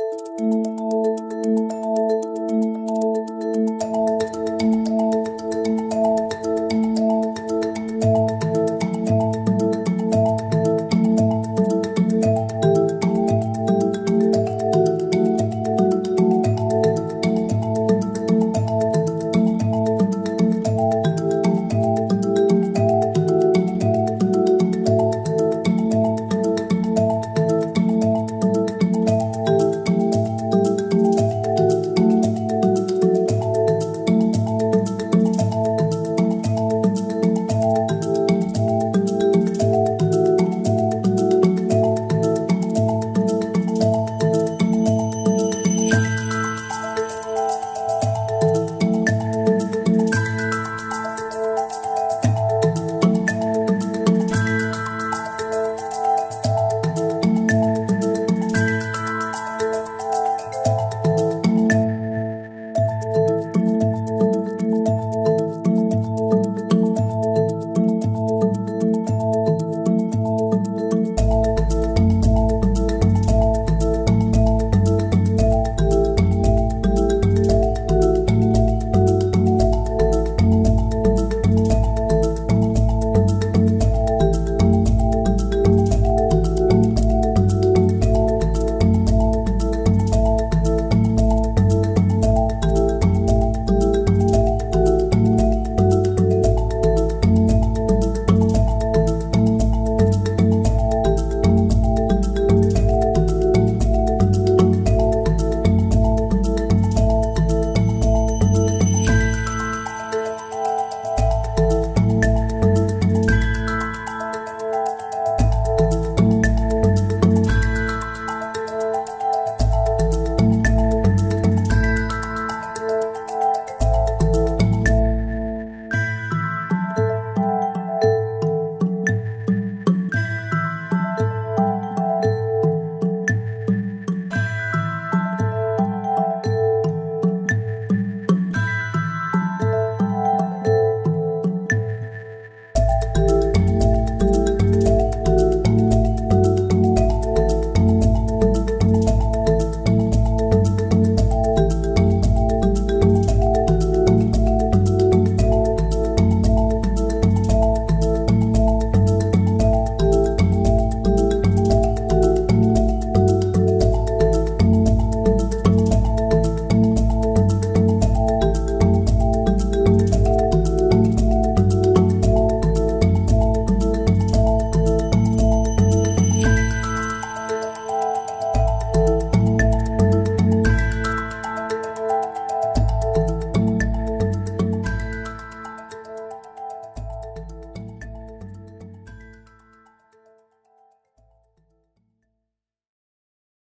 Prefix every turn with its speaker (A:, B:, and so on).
A: Música